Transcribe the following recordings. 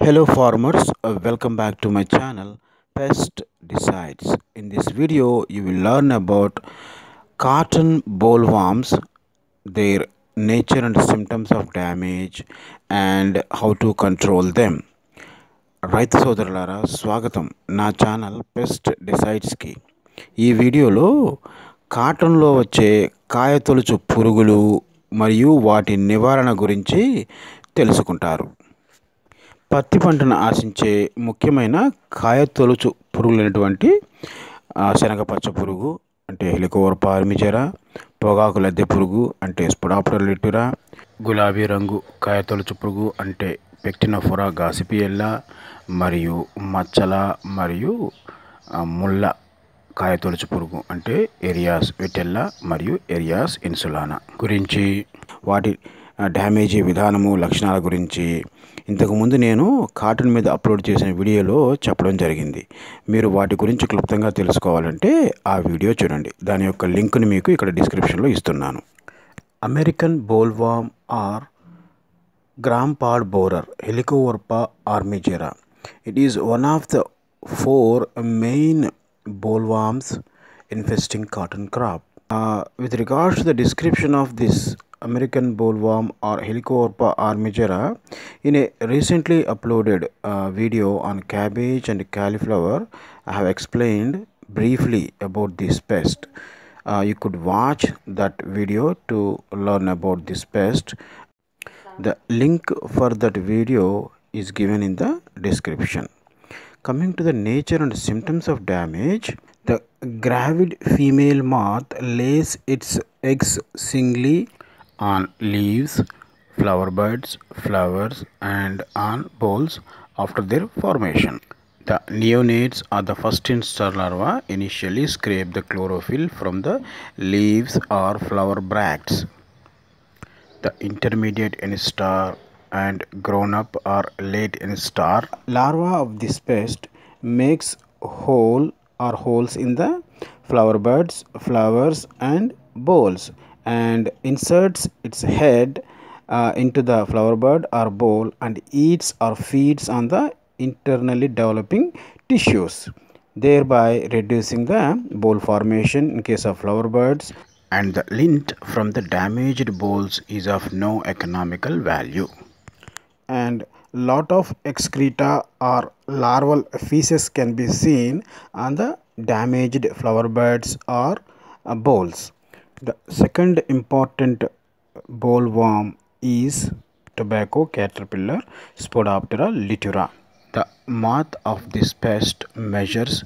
Hello farmers, uh, welcome back to my channel Pest Decides. In this video, you will learn about cotton bollworms, their nature and symptoms of damage, and how to control them. రైతు సోదరులారా స్వాగతం నా channel pest డిసైడ్స్కి ఈ వీడియోలో కాటన్లో వచ్చే కాయతొలుచు పురుగులు మరియు వాటి నివారణ గురించి తెలుసుకుంటారు పత్తి పంటను ఆశించే ముఖ్యమైన కాయతొలుచు పురుగులైనటువంటి శనగపచ్చ పురుగు అంటే హెలికోవర్ పార్మిజరా పొగాకు లద్దె పురుగు అంటే స్పుడాప్టోలిటురా గులాబీ రంగు కాయతొలుచు పురుగు అంటే పెక్టినోఫోరా గాసిపియల్లా మరియు మచ్చల మరియు ముళ్ళ కాయతొలుచు పురుగు అంటే ఏరియాస్ విటెల్లా మరియు ఏరియాస్ ఇన్సులానా. గురించి వాటి డ్యామేజీ విధానము లక్షణాల గురించి ఇంతకుముందు నేను కార్టూన్ మీద అప్లోడ్ చేసిన వీడియోలో చెప్పడం జరిగింది. మీరు వాటి గురించి క్లుప్తంగా తెలుసుకోవాలంటే ఆ వీడియో చూడండి. దాని యొక్క లింక్ని మీకు ఇక్కడ డిస్క్రిప్షన్లో ఇస్తున్నాను. American bollworm or gram pod borer Helicoverpa armigera. It is one of the four main bollworms infesting cotton crop with regards the description of this american bollworm or helicoverpa armigera in a recently uploaded uh, video on cabbage and cauliflower. I have explained briefly about this pest. Uh, you could watch that video to learn about this pest. The link for that video is given in the description. Coming to the nature and symptoms of damage, the gravid female moth lays its eggs singly on leaves, flower buds, flowers, and on bolls after their formation. The neonates or the first instar larva initially scrape the chlorophyll from the leaves or flower bracts. The intermediate instar and grown up or late instar larva of this pest makes hole or holes in the flower buds flowers and bolls and inserts its head uh, into the flower bud or boll and eats or feeds on the internally developing tissues thereby reducing the boll formation in case of flower buds. And the lint from the damaged bolls is of no economical value. And lot of excreta or larval feces can be seen on the damaged flower buds or uh, bolls the second important bollworm is tobacco caterpillar spodoptera litura the moth of this pest measures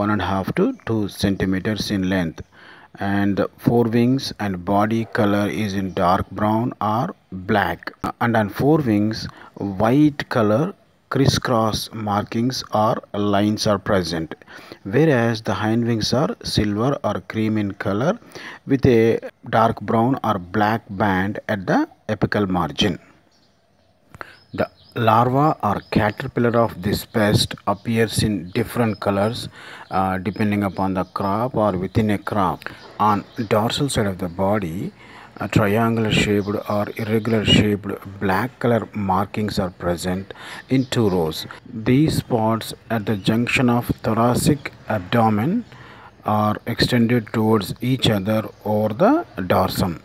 one and a half to two centimeters in length and the forewings and body color is in dark brown or black. And on forewings white color crisscross markings or lines are present whereas the hindwings are silver or cream in color with a dark brown or black band at the apical margin the larva or caterpillar of this pest appears in different colors uh, depending upon the crop or within a crop. On dorsal side of the body, a triangular shaped or irregular shaped black color markings are present in two rows. These spots at the junction of thoracic abdomen are extended towards each other over the dorsum.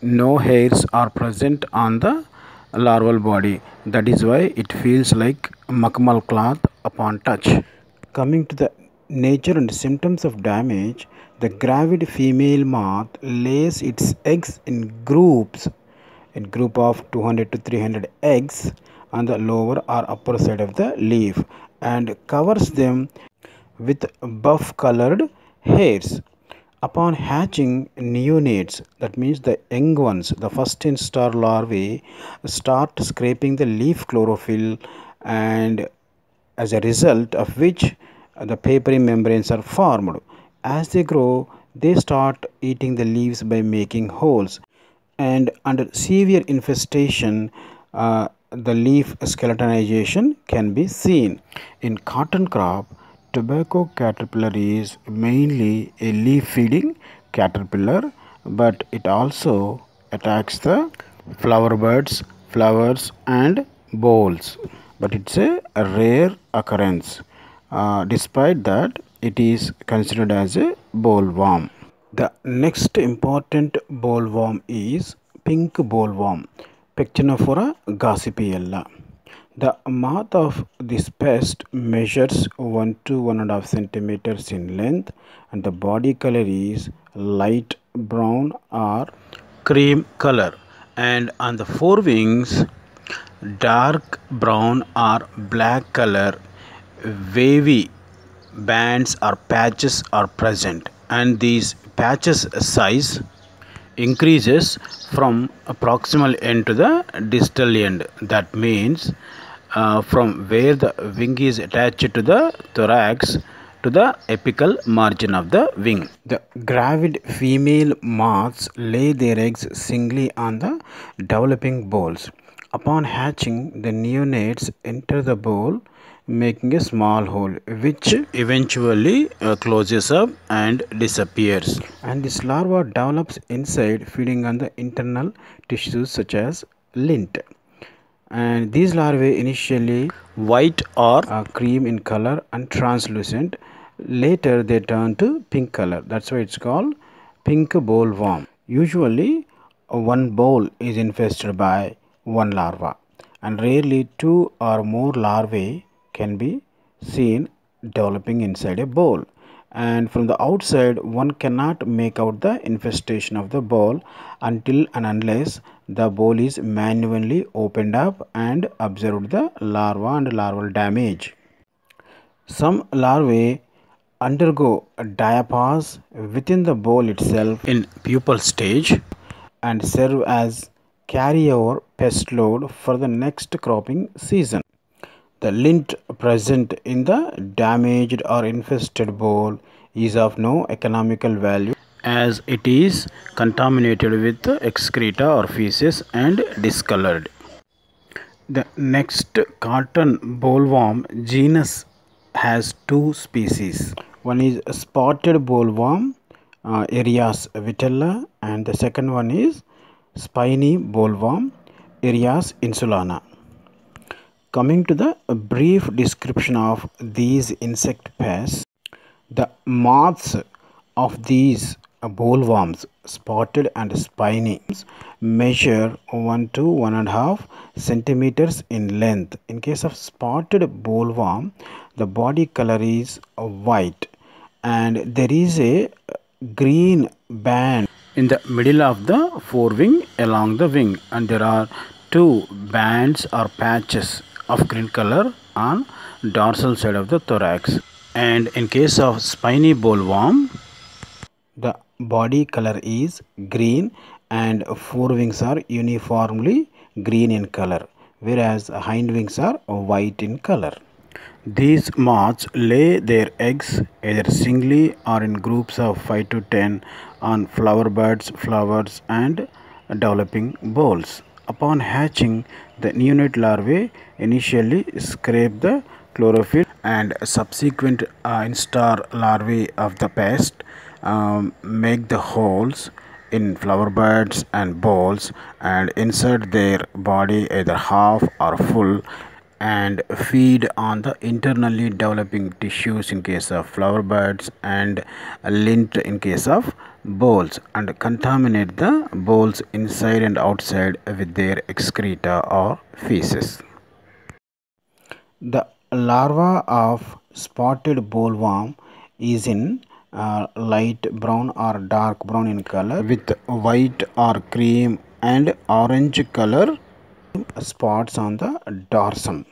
No hairs are present on the larval body. That is why it feels like makmal cloth upon touch. Coming to the nature and symptoms of damage the gravid female moth lays its eggs in groups in group of 200 to 300 eggs on the lower or upper side of the leaf and covers them with buff colored hairs Upon hatching neonates, that means the young ones, the first instar larvae, start scraping the leaf chlorophyll, and as a result of which the papery membranes are formed. As they grow, they start eating the leaves by making holes, and under severe infestation, uh, the leaf skeletonization can be seen. In cotton crop, tobacco caterpillar is mainly a leaf feeding caterpillar but it also attacks the flower buds flowers and bolls but it's a, rare occurrence. Uh, despite that, it is considered as a bollworm. The next important bollworm is pink bollworm, Pectinophora gossypiella. The mouth of this pest measures 1 to 1.5 centimeters in length and the body color is light brown or cream color and on the forewings dark brown or black color wavy bands or patches are present and these patches size increases from proximal end to the distal end that means uh, from where the wing is attached to the thorax to the apical margin of the wing. The gravid female moths lay their eggs singly on the developing bolls. Upon hatching, the neonates enter the boll making a small hole which eventually uh, closes up and disappears. And this larva develops inside feeding on the internal tissues such as lint. And these larvae initially white or uh, cream in color and translucent. Later they turn to pink color. That's why it's called pink boll worm. Usually one boll is infested by one larva. And rarely two or more larvae can be seen developing inside a boll and from the outside one cannot make out the infestation of the boll until and unless the boll is manually opened up and observed the larva and larval damage. Some larvae undergo diapause within the boll itself in pupal stage and serve as carryover pest load for the next cropping season. The lint present in the damaged or infested boll is of no economical value as it is contaminated with excreta or feces and discolored. The next cotton bollworm genus has two species. One is spotted bollworm uh, Earias vitella and the second one is spiny bollworm Earias insulana. Coming to the brief description of these insect pests, the moths of these bollworms, spotted and spiny, measure 1 to 1.5 centimeters in length. In case of spotted bollworm, the body color is white and there is a green band in the middle of the forewing along the wing and there are two bands or patches of green color on dorsal side of the thorax and in case of spiny bollworm the body color is green and forewings are uniformly green in color whereas hind wings are white in color these moths lay their eggs either singly or in groups of 5 to 10 on flower buds, flowers and developing bolls. Upon hatching, the neonate larvae initially scrape the chlorophyll and subsequent uh, instar larvae of the pest um, make the holes in flower buds and bolls and insert their body either half or full and feed on the internally developing tissues in case of flower buds and lint in case of bolls and contaminate the bolls inside and outside with their excreta or feces. The larva of spotted bollworm is in uh, light brown or dark brown in color with white or cream and orange color spots on the dorsum.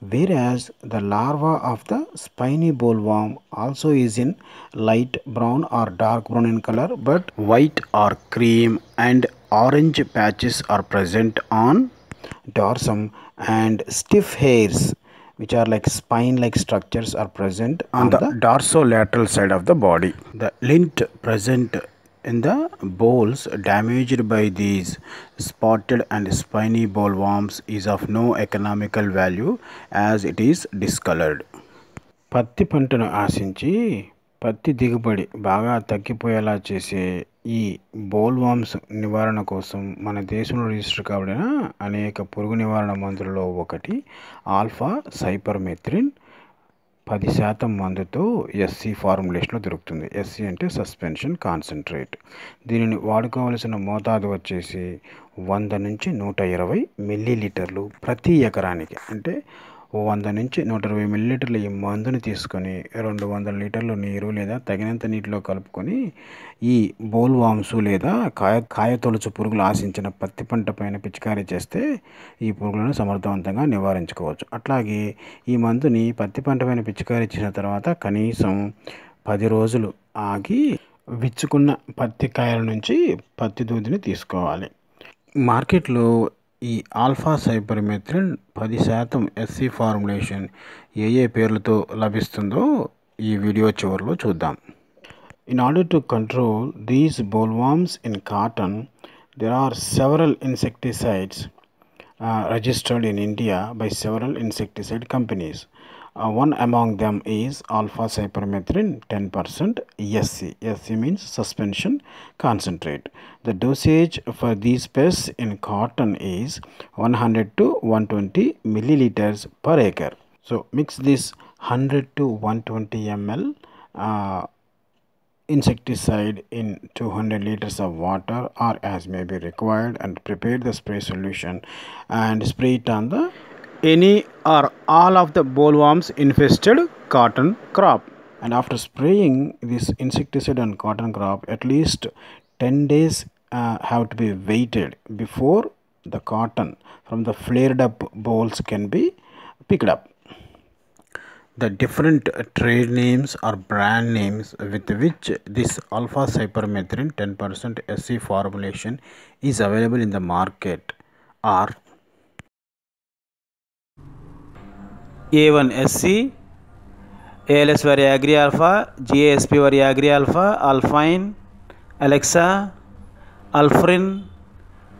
Whereas the larva of the spiny bollworm also is in light brown or dark brown in color but white or cream and orange patches are present on dorsum and stiff hairs which are like spine-like structures are present on, the, the dorsolateral side of the body. The lint present in the bolls damaged by these spotted and spiny boll worms is of no economical value as it is discolored. పత్తి పంటను ఆశించి పత్తి దిగుబడి బాగా తగ్గిపోయేలా చేసే ఈ బోల్వామ్స్ నివారణ కోసం మన దేశంలో రిజిస్టర్ కాబడిన అనేక పురుగు నివారణ మందులలో ఒకటి ఆల్ఫా సైపర్మెథ్రిన్ పది శాతం మందుతో ఎస్సీ ఫార్ములేషన్లో దొరుకుతుంది. ఎస్సీ అంటే సస్పెన్షన్ కాన్సన్ట్రేట్. దీనిని వాడుకోవలసిన మోతాదు వచ్చేసి వంద నుంచి నూట ఇరవై మిల్లీలీటర్లు ప్రతి ఎకరానికి. అంటే వంద నుంచి నూట ఇరవై మిల్లీలీటర్ల ఈ మందుని తీసుకొని రెండు వందల లీటర్లు నీరు లేదా తగినంత నీటిలో కలుపుకొని ఈ బోల్వామ్స్ లేదా కాయ కాయ తొలుచు పురుగులు ఆశించిన పత్తి పంట పైన పిచికారీ చేస్తే ఈ పురుగులను సమర్థవంతంగా నివారించుకోవచ్చు. అట్లాగే ఈ మందుని పత్తి పంట పైన పిచికారీ చేసిన తర్వాత కనీసం పది రోజులు ఆగి విచ్చుకున్న పత్తి కాయల నుంచి పత్తి దూదిని తీసుకోవాలి. మార్కెట్లో ఈ ఆల్ఫా సైపర్మెథ్రిన్ పది శాతం ఎస్సీ ఫార్ములేషన్ ఏ ఏ పేర్లతో లభిస్తుందో ఈ వీడియో చివరిలో చూద్దాం. In order to control these bollworms in cotton there are several insecticides registered in India by several insecticide companies Uh, one among them is alpha cypermethrin 10% SC. SC means suspension concentrate. The dosage for these pests in cotton is 100 to 120 milliliters per acre. So mix this 100 to 120 ml uh, insecticide in 200 liters of water or as may be required and prepare the spray solution and spray it on the any or all of the bollworms infested cotton crop? And after spraying this insecticide on cotton crop at least 10 days uh, have to be waited before the cotton from the flared up bolls can be picked up. The different trade names or brand names with which this alpha cypermethrin 10% SC formulation is available in the market are A one S C L S वारी agri alpha G S P worry agri alpha अलफाइन Alexa अलफ्रिन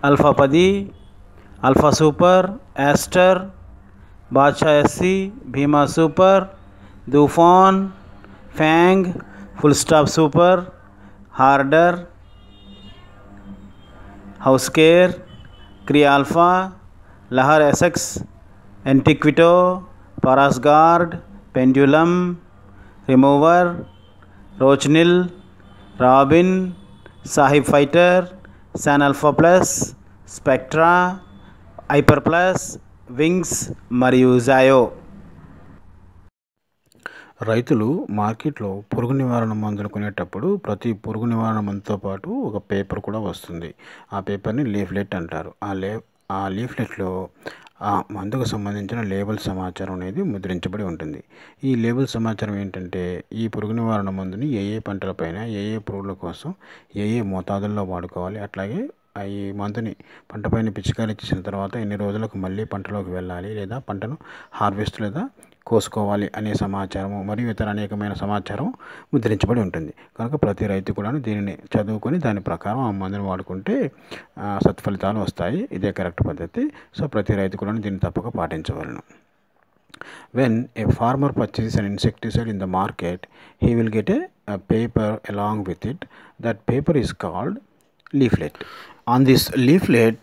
alpha पदी alpha super ester Badshah S C Bhima super दूफान fang full stop super हार्डर housecare क्रिया alpha लहर Essex एंटिक्विटो Paras guard pendulum remover రోచ్నిల్ Robin Sahib fighter San alpha plus spectra hyper plus wings మరియు జాయో రైతులు మార్కెట్లో పురుగు నివారణ మందులు కొనేటప్పుడు ప్రతి పురుగు నివారణ మందుతో పాటు ఒక పేపర్ కూడా వస్తుంది. ఆ పేపర్ని లీఫ్లెట్ అంటారు. ఆ లే ఆ లీఫ్లెట్లో ఆ మందుకు సంబంధించిన లేబుల్ సమాచారం అనేది ముద్రించబడి ఉంటుంది. ఈ లేబుల్ సమాచారం ఏంటంటే ఈ పురుగు నివారణ మందుని ఏ ఏ పంటలపైన ఏ ఏ పురుగుల కోసం ఏ ఏ మోతాదుల్లో వాడుకోవాలి అట్లాగే ఈ మందుని పంటపైన పిచికారీ చేసిన తర్వాత ఎన్ని రోజులకు మళ్ళీ పంటలోకి వెళ్ళాలి లేదా పంటను హార్వెస్ట్ లేదా కోసుకోవాలి అనే సమాచారము మరియు ఇతర అనేకమైన సమాచారం ముద్రించబడి ఉంటుంది. కనుక ప్రతి రైతు కూడా దీనిని చదువుకొని దాని ప్రకారం ఆ మందుని వాడుకుంటే సత్ఫలితాలు వస్తాయి. ఇదే కరెక్ట్ పద్ధతి. సో ప్రతి రైతు కూడా దీన్ని తప్పక పాటించవలను. When a farmer purchases an insecticide in the market he will get a, a paper along with it. That paper is called leaflet. On this leaflet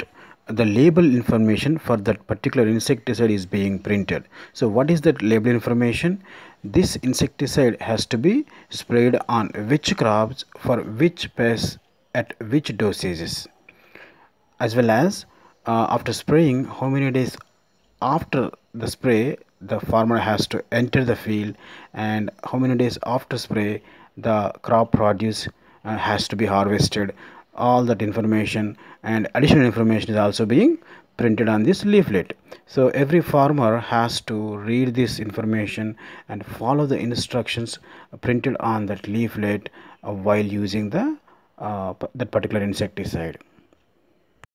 the label information for that particular insecticide is being printed. So what is that label information? This insecticide has to be sprayed on which crops for which pests at which dosages. As well as uh, after spraying how many days after the spray the farmer has to enter the field and how many days after spray the crop produce uh, has to be harvested all that information and additional information is also being printed on this leaflet. So every farmer has to read this information and follow the instructions printed on that leaflet while using the uh, that particular insecticide